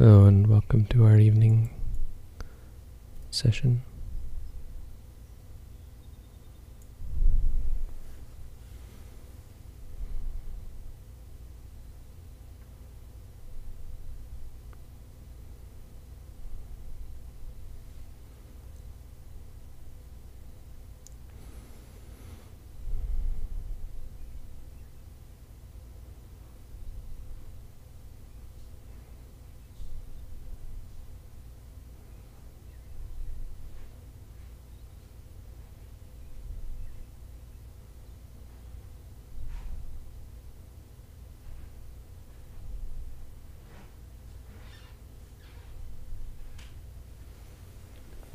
Hello and welcome to our evening session.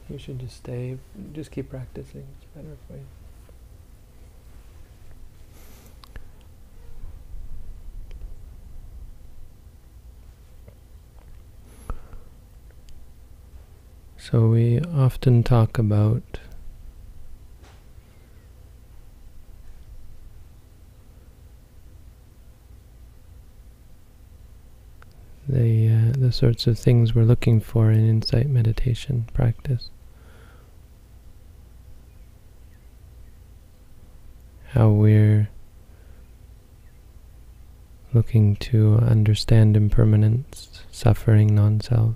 You should just stay, just keep practicing. It's better for you. So we often talk about the uh, the sorts of things we're looking for in insight meditation practice. How we're looking to understand impermanence, suffering, non-self,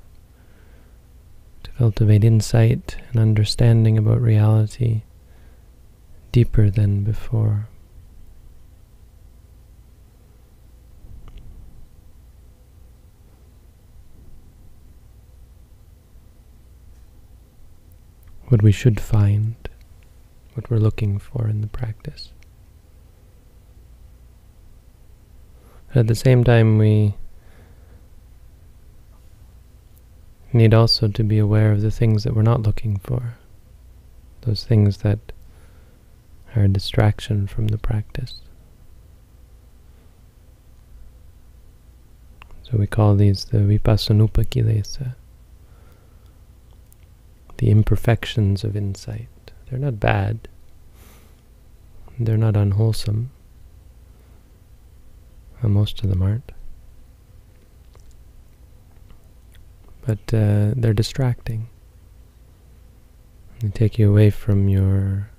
to cultivate insight and understanding about reality deeper than before. what we should find, what we're looking for in the practice. At the same time, we need also to be aware of the things that we're not looking for, those things that are a distraction from the practice. So we call these the vipassanupakilesa the imperfections of insight. They're not bad. They're not unwholesome. Most of them aren't. But uh, they're distracting. They take you away from your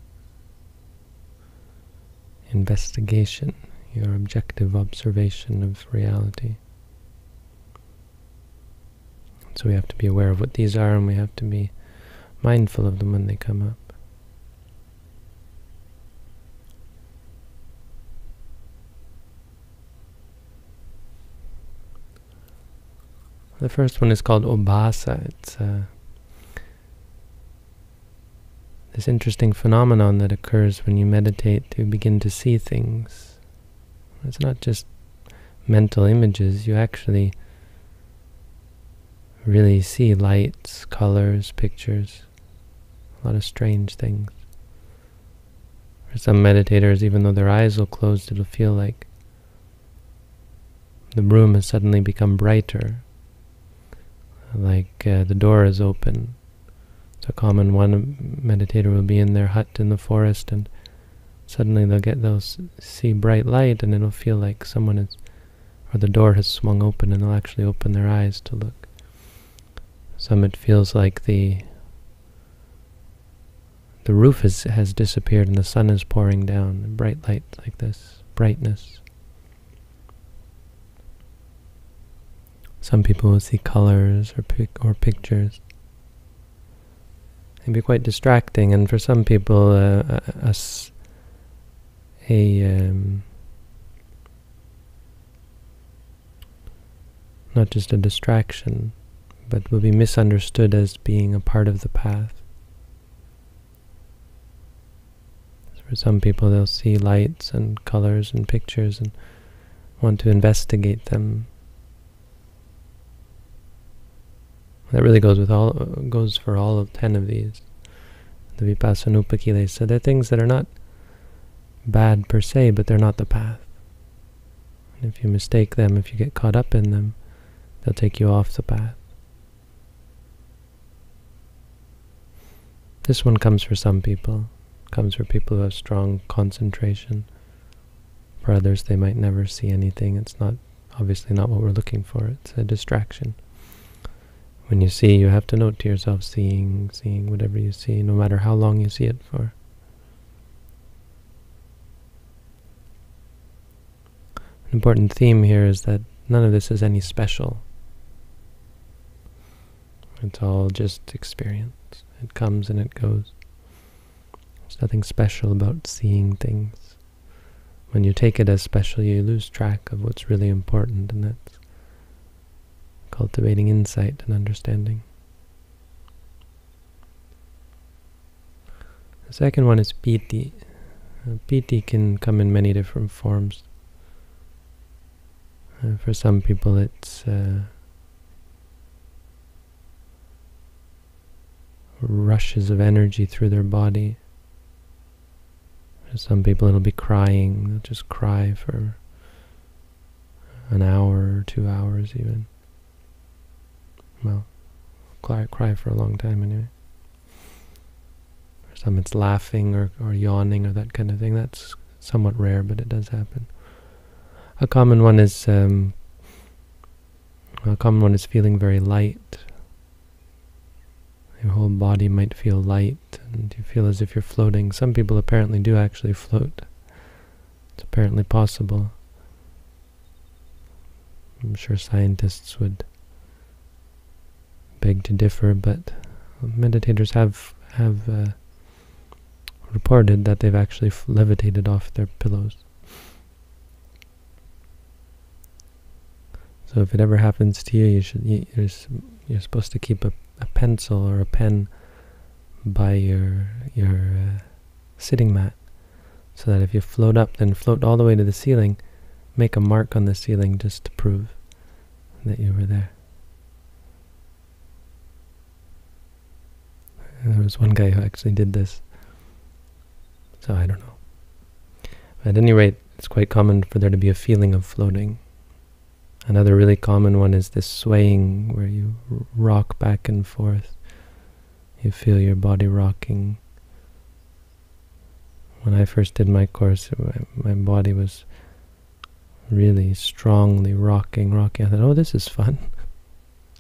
investigation, your objective observation of reality. So we have to be aware of what these are and we have to be mindful of them when they come up. The first one is called Obhasa. It's uh, this interesting phenomenon that occurs when you meditate to begin to see things. It's not just mental images, you actually really see lights, colors, pictures a lot of strange things. For some meditators, even though their eyes will close, it'll feel like the room has suddenly become brighter, like uh, the door is open. It's a common one. meditator will be in their hut in the forest, and suddenly they'll get they'll see bright light, and it'll feel like someone is, or the door has swung open, and they'll actually open their eyes to look. Some it feels like the the roof has, has disappeared and the sun is pouring down, bright light like this, brightness. Some people will see colors or pic or pictures. It can be quite distracting, and for some people, uh, a, a, a um, not just a distraction, but will be misunderstood as being a part of the path. For some people, they'll see lights and colors and pictures and want to investigate them. That really goes with all goes for all of ten of these. The vipassanupakilesa. So they're things that are not bad per se, but they're not the path. And if you mistake them, if you get caught up in them, they'll take you off the path. This one comes for some people comes for people who have strong concentration. For others, they might never see anything. It's not obviously not what we're looking for. It's a distraction. When you see, you have to note to yourself seeing, seeing whatever you see, no matter how long you see it for. An important theme here is that none of this is any special. It's all just experience. It comes and it goes. There's nothing special about seeing things. When you take it as special, you lose track of what's really important, and that's cultivating insight and understanding. The second one is piti. Uh, piti can come in many different forms. Uh, for some people, it's uh, rushes of energy through their body. For some people it'll be crying, they'll just cry for an hour or two hours even. Well, cry, cry for a long time anyway. For some it's laughing or, or yawning or that kind of thing. That's somewhat rare, but it does happen. A common one is um, a common one is feeling very light your whole body might feel light and you feel as if you're floating. Some people apparently do actually float. It's apparently possible. I'm sure scientists would beg to differ, but meditators have have uh, reported that they've actually levitated off their pillows. So if it ever happens to you, you should you're, you're supposed to keep a a pencil or a pen by your your uh, sitting mat so that if you float up then float all the way to the ceiling make a mark on the ceiling just to prove that you were there there was one guy who actually did this so I don't know at any rate it's quite common for there to be a feeling of floating Another really common one is this swaying where you rock back and forth. You feel your body rocking. When I first did my course, my body was really strongly rocking, rocking. I thought, oh, this is fun.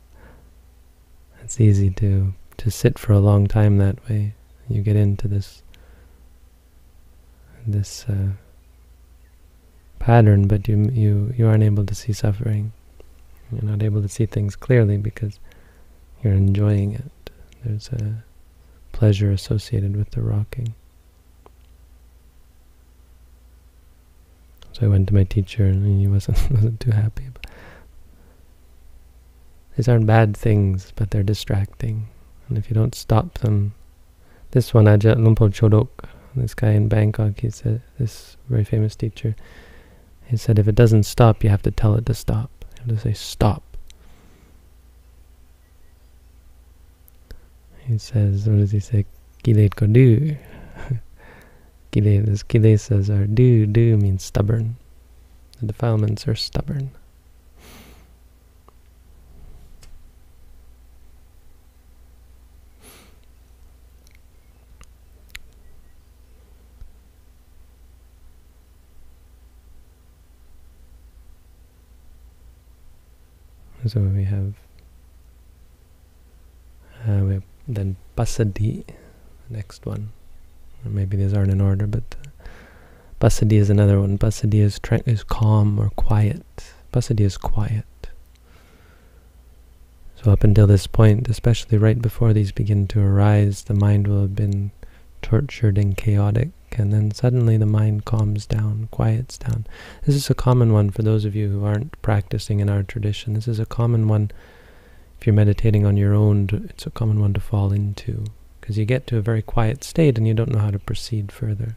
it's easy to, to sit for a long time that way. You get into this this uh, pattern, but you you you aren't able to see suffering. You're not able to see things clearly because you're enjoying it. There's a pleasure associated with the rocking. So I went to my teacher and he wasn't wasn't too happy. But these aren't bad things, but they're distracting. And if you don't stop them, this one, Ajahn Lumpo Chodok, this guy in Bangkok, he said, this very famous teacher, he said if it doesn't stop, you have to tell it to stop. You have to say stop. He says, what does he say? Kilet ko do. Kilet, kilesas are do, do means stubborn. The defilements are stubborn. So we have, uh, we have then passaddhi, the next one. Or maybe these aren't in order, but uh, passaddhi is another one. Passaddhi is, is calm or quiet. Passaddhi is quiet. So up until this point, especially right before these begin to arise, the mind will have been tortured and chaotic and then suddenly the mind calms down, quiets down. This is a common one for those of you who aren't practicing in our tradition. This is a common one if you're meditating on your own, it's a common one to fall into because you get to a very quiet state and you don't know how to proceed further.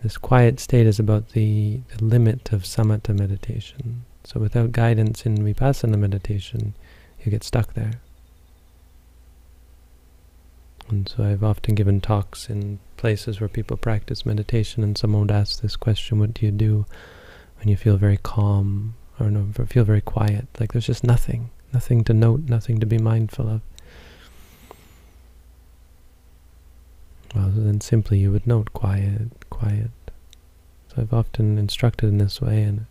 This quiet state is about the, the limit of samatha meditation. So without guidance in vipassana meditation, you get stuck there. And so I've often given talks in places where people practice meditation and someone would ask this question, what do you do when you feel very calm or no, feel very quiet? Like there's just nothing, nothing to note, nothing to be mindful of. Well, then simply you would note quiet, quiet. So I've often instructed in this way and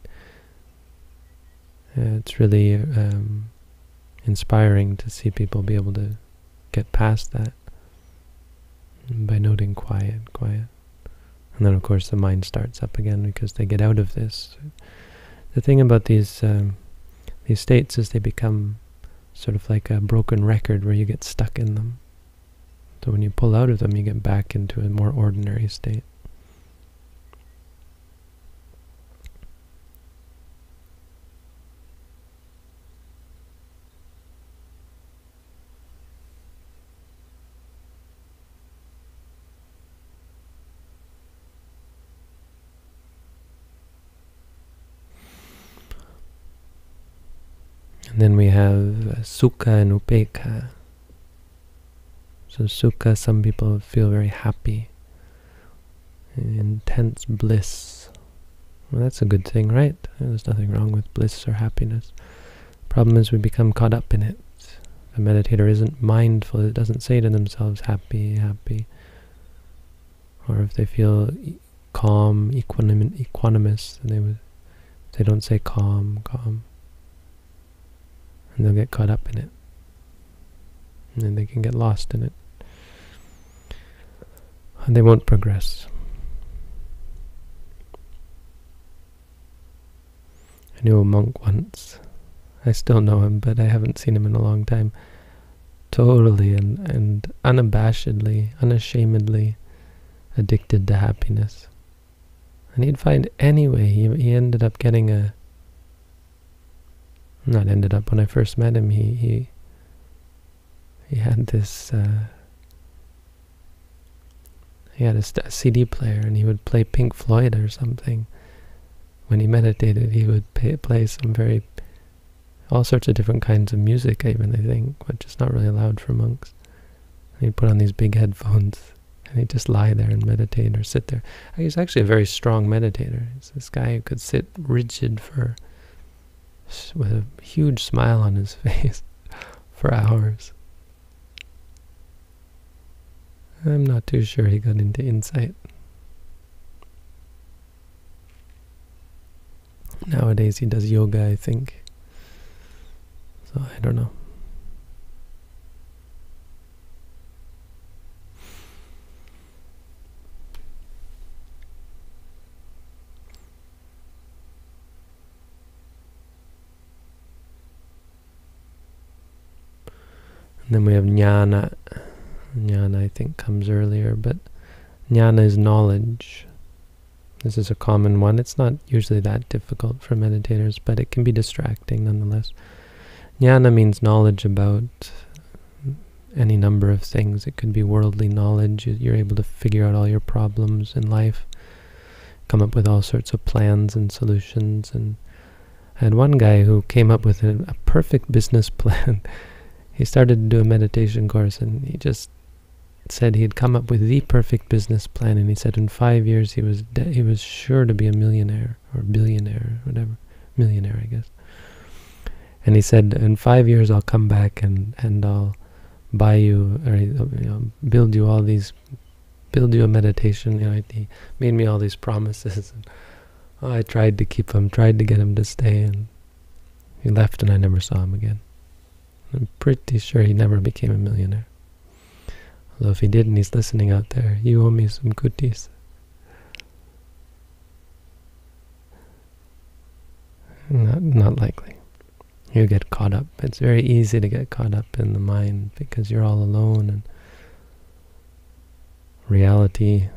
it's really um, inspiring to see people be able to get past that by noting quiet, quiet. And then, of course, the mind starts up again because they get out of this. The thing about these um, these states is they become sort of like a broken record where you get stuck in them. So when you pull out of them, you get back into a more ordinary state. Then we have sukha and upekha. So sukha, some people feel very happy, intense bliss. Well, that's a good thing, right? There's nothing wrong with bliss or happiness. Problem is we become caught up in it. The meditator isn't mindful, it doesn't say to themselves, happy, happy. Or if they feel calm, equanim equanimous, they would, they don't say calm, calm and they'll get caught up in it. And then they can get lost in it. And they won't progress. I knew a monk once. I still know him, but I haven't seen him in a long time. Totally and, and unabashedly, unashamedly addicted to happiness. And he'd find anyway, he, he ended up getting a not ended up when I first met him. He he he had this. Uh, he had a, a, CD player, and he would play Pink Floyd or something. When he meditated, he would pay, play some very all sorts of different kinds of music, even I think, but just not really allowed for monks. And he'd put on these big headphones, and he'd just lie there and meditate or sit there. He's actually a very strong meditator. He's this guy who could sit rigid for with a huge smile on his face for hours. I'm not too sure he got into insight. Nowadays he does yoga, I think. So I don't know. Then we have jnana. Jnana, I think, comes earlier, but jnana is knowledge. This is a common one. It's not usually that difficult for meditators, but it can be distracting nonetheless. Jnana means knowledge about any number of things. It could be worldly knowledge. You're able to figure out all your problems in life, come up with all sorts of plans and solutions. And I had one guy who came up with a, a perfect business plan he started to do a meditation course and he just said he'd come up with the perfect business plan and he said in five years he was he was sure to be a millionaire or billionaire or whatever. Millionaire I guess. And he said in five years I'll come back and and I'll buy you or you know, build you all these build you a meditation you know he made me all these promises. And I tried to keep him tried to get him to stay and he left and I never saw him again I'm pretty sure he never became a millionaire. Although if he did and he's listening out there, you owe me some goodies. Not, not likely. You get caught up. It's very easy to get caught up in the mind because you're all alone and reality.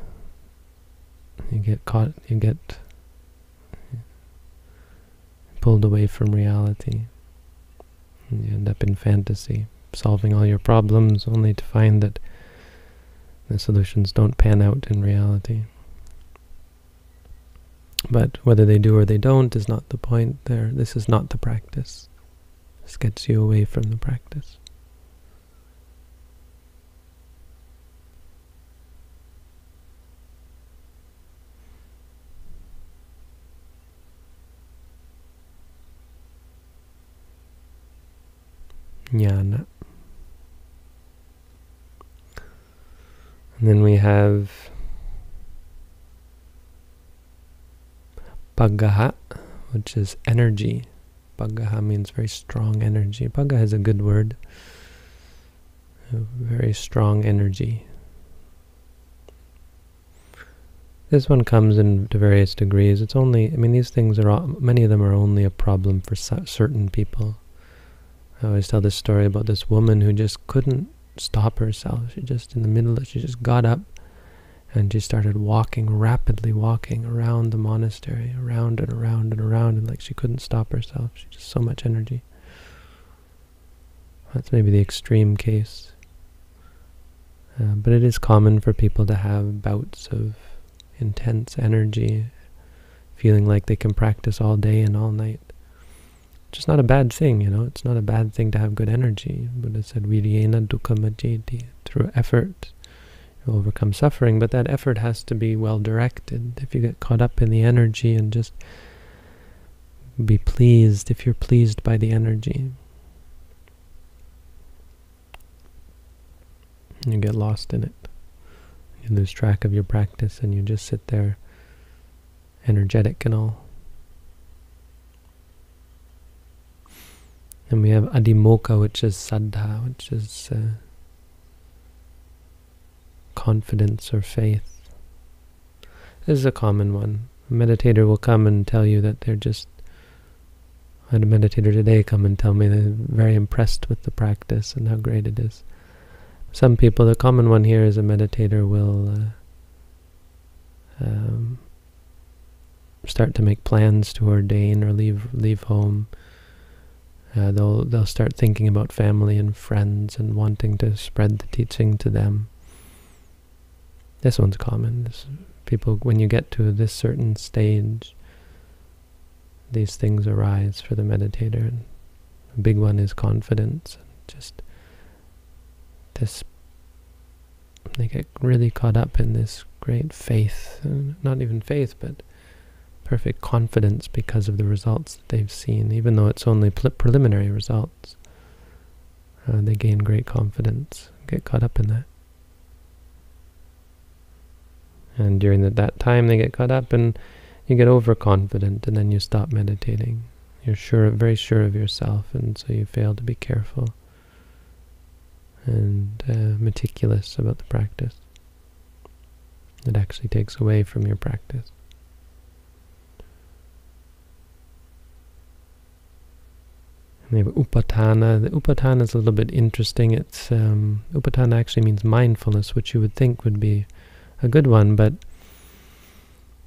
You get caught, you get pulled away from reality. You end up in fantasy, solving all your problems only to find that the solutions don't pan out in reality. But whether they do or they don't is not the point there. This is not the practice. This gets you away from the practice. Jnana. And then we have paggaha, which is energy. Paggaha means very strong energy. Paggaha is a good word. A very strong energy. This one comes in to various degrees. It's only, I mean, these things are, all, many of them are only a problem for certain people. I always tell this story about this woman who just couldn't stop herself. She just, in the middle, of, she just got up and she started walking, rapidly walking around the monastery, around and around and around, and like she couldn't stop herself. She just so much energy. That's maybe the extreme case. Uh, but it is common for people to have bouts of intense energy, feeling like they can practice all day and all night. Just not a bad thing, you know. It's not a bad thing to have good energy. Buddha said, "Viryena dukkha majeti." Through effort, you overcome suffering, but that effort has to be well directed. If you get caught up in the energy and just be pleased, if you're pleased by the energy, you get lost in it. You lose track of your practice and you just sit there energetic and all. And we have adhimokkha, which is saddha, which is uh, confidence or faith. This is a common one. A meditator will come and tell you that they're just... I had a meditator today come and tell me they're very impressed with the practice and how great it is. Some people, the common one here is a meditator will uh, um, start to make plans to ordain or leave leave home. Uh, they'll they'll start thinking about family and friends and wanting to spread the teaching to them. This one's common. This, people, when you get to this certain stage, these things arise for the meditator. And a big one is confidence. Just this they get really caught up in this great faith, uh, not even faith, but perfect confidence because of the results that they've seen, even though it's only preliminary results. Uh, they gain great confidence, get caught up in that. And during the, that time, they get caught up, and you get overconfident, and then you stop meditating. You're sure, very sure of yourself, and so you fail to be careful and uh, meticulous about the practice. It actually takes away from your practice. And have upatthana. The upatthana is a little bit interesting. It's um, upatthana actually means mindfulness, which you would think would be a good one, but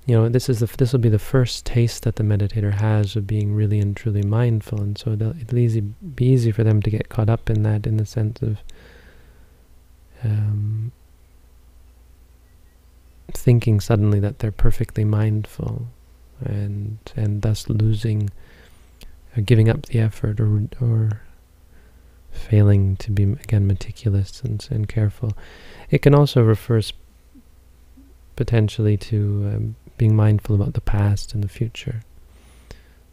you know, this is the this will be the first taste that the meditator has of being really and truly mindful, and so it'll easy, be easy for them to get caught up in that, in the sense of um, thinking suddenly that they're perfectly mindful, and and thus losing, giving up the effort, or or failing to be again meticulous and, and careful. It can also refer potentially to um, being mindful about the past and the future.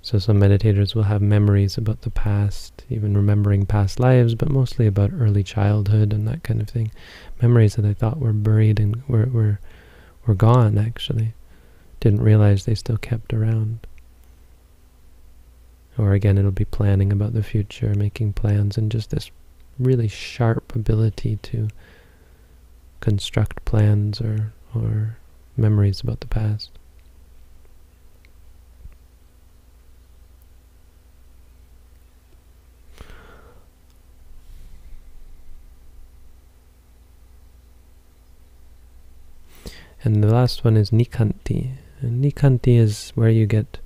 So some meditators will have memories about the past, even remembering past lives, but mostly about early childhood and that kind of thing. Memories that I thought were buried and were, were, were gone, actually. Didn't realize they still kept around. Or again, it'll be planning about the future, making plans, and just this really sharp ability to construct plans or, or memories about the past. And the last one is Nikanti. And Nikanti is where you get...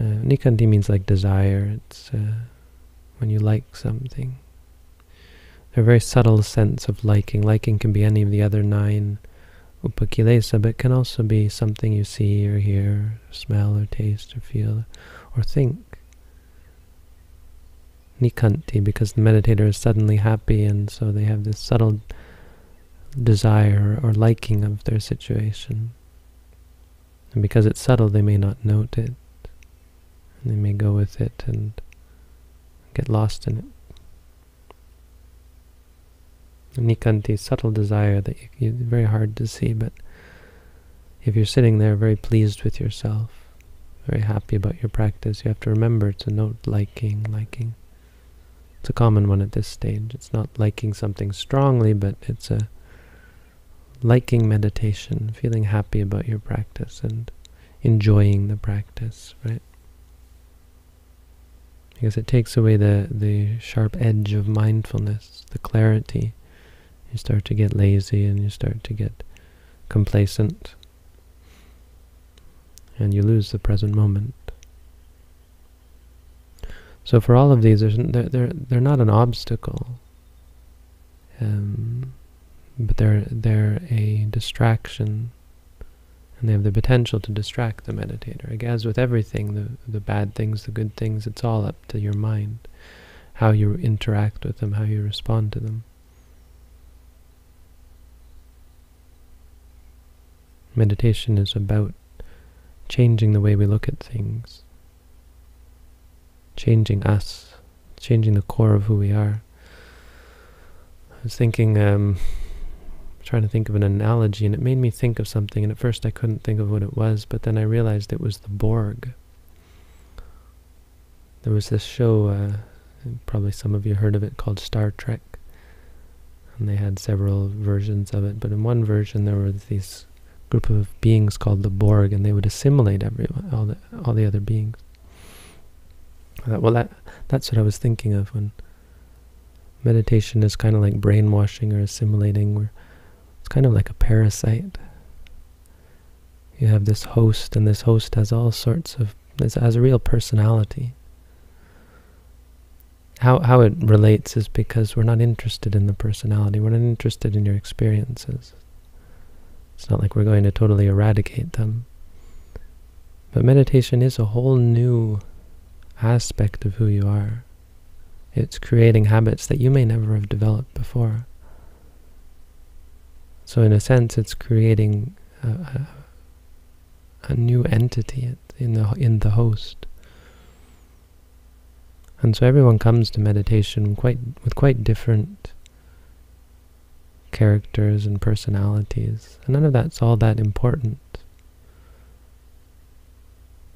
Uh, Nikanti means like desire. It's uh, when you like something. A very subtle sense of liking. Liking can be any of the other nine upakilesa, but it can also be something you see or hear, or smell or taste or feel or think. Nikanti, because the meditator is suddenly happy and so they have this subtle desire or liking of their situation. And because it's subtle, they may not note it. They may go with it and get lost in it. Nikanti, subtle desire that you, very hard to see, but if you're sitting there very pleased with yourself, very happy about your practice, you have to remember to note liking, liking. It's a common one at this stage. It's not liking something strongly, but it's a liking meditation, feeling happy about your practice and enjoying the practice, right? Because it takes away the, the sharp edge of mindfulness, the clarity. You start to get lazy and you start to get complacent and you lose the present moment. So for all of these, they're, they're, they're not an obstacle, um, but they're, they're a distraction, and they have the potential to distract the meditator. As with everything, the, the bad things, the good things, it's all up to your mind, how you interact with them, how you respond to them. Meditation is about changing the way we look at things, changing us, changing the core of who we are. I was thinking, um, trying to think of an analogy, and it made me think of something, and at first I couldn't think of what it was, but then I realized it was the Borg. There was this show, uh, probably some of you heard of it, called Star Trek, and they had several versions of it, but in one version there were these group of beings called the Borg, and they would assimilate everyone, all the all the other beings. Thought, well, that that's what I was thinking of when meditation is kind of like brainwashing or assimilating, where kind of like a parasite. You have this host, and this host has all sorts of, this has a real personality. How, how it relates is because we're not interested in the personality. We're not interested in your experiences. It's not like we're going to totally eradicate them. But meditation is a whole new aspect of who you are. It's creating habits that you may never have developed before. So in a sense, it's creating a, a, a new entity in the in the host. And so everyone comes to meditation quite with quite different characters and personalities. And none of that's all that important.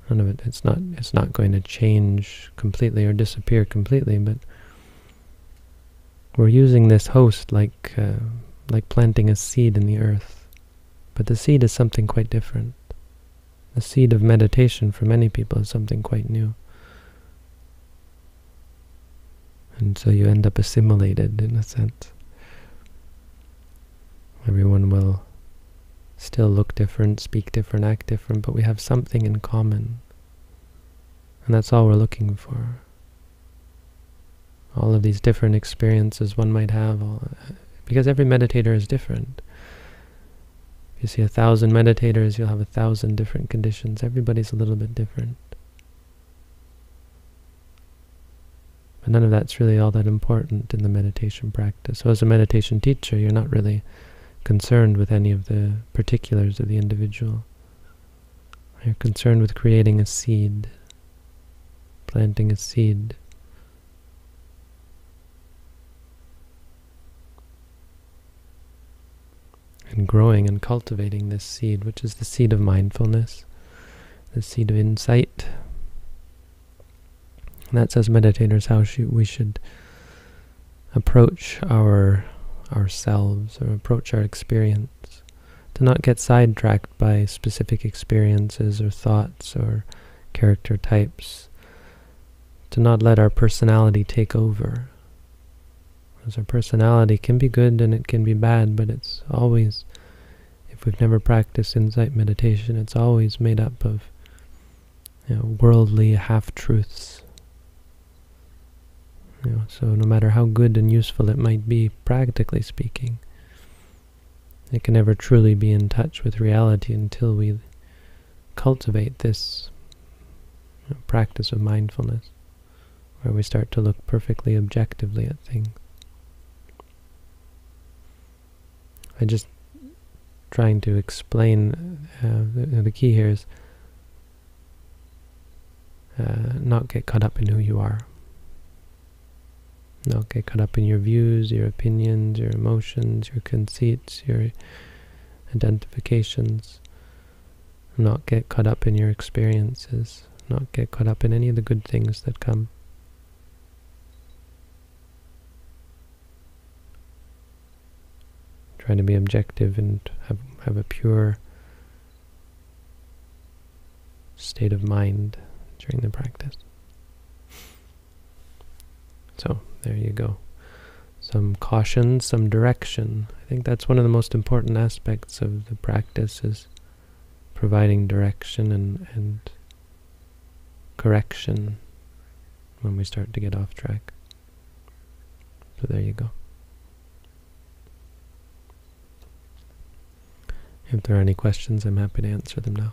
None of it, it's not, it's not going to change completely or disappear completely, but we're using this host like, uh, like planting a seed in the earth. But the seed is something quite different. The seed of meditation for many people is something quite new. And so you end up assimilated in a sense. Everyone will still look different, speak different, act different, but we have something in common. And that's all we're looking for. All of these different experiences one might have, all, because every meditator is different. If you see a thousand meditators, you'll have a thousand different conditions. Everybody's a little bit different. But none of that's really all that important in the meditation practice. So as a meditation teacher, you're not really concerned with any of the particulars of the individual. You're concerned with creating a seed, planting a seed. And growing and cultivating this seed, which is the seed of mindfulness, the seed of insight. And that's as meditators how we should approach our ourselves or approach our experience, to not get sidetracked by specific experiences or thoughts or character types, to not let our personality take over. Because our personality can be good and it can be bad, but it's always, if we've never practiced insight meditation, it's always made up of you know, worldly half-truths you know, so no matter how good and useful it might be, practically speaking, it can never truly be in touch with reality until we cultivate this you know, practice of mindfulness, where we start to look perfectly objectively at things. I just trying to explain uh, the, the, key here is uh, not get caught up in who you are. Not get caught up in your views, your opinions, your emotions, your conceits, your identifications. not get caught up in your experiences, not get caught up in any of the good things that come. Try to be objective and have, have a pure state of mind during the practice. So, there you go. Some caution, some direction. I think that's one of the most important aspects of the practice is providing direction and, and correction when we start to get off track. So there you go. If there are any questions, I'm happy to answer them now.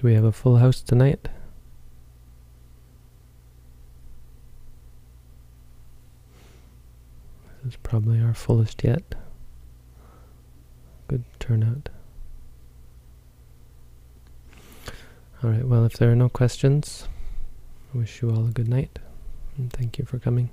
Do we have a full house tonight? This is probably our fullest yet. Good turnout. Alright, well, if there are no questions, I wish you all a good night, and thank you for coming.